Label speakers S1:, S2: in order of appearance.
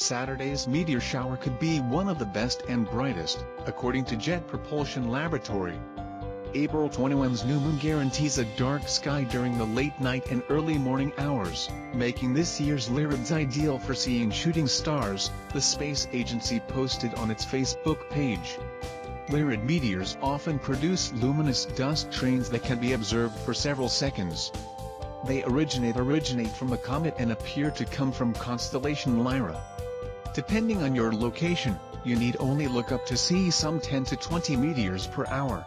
S1: Saturday's meteor shower could be one of the best and brightest, according to Jet Propulsion Laboratory. April 21's new moon guarantees a dark sky during the late night and early morning hours, making this year's Lyrids ideal for seeing shooting stars, the space agency posted on its Facebook page. Lyrid meteors often produce luminous dust trains that can be observed for several seconds. They originate originate from a comet and appear to come from constellation Lyra. Depending on your location, you need only look up to see some 10 to 20 meteors per hour.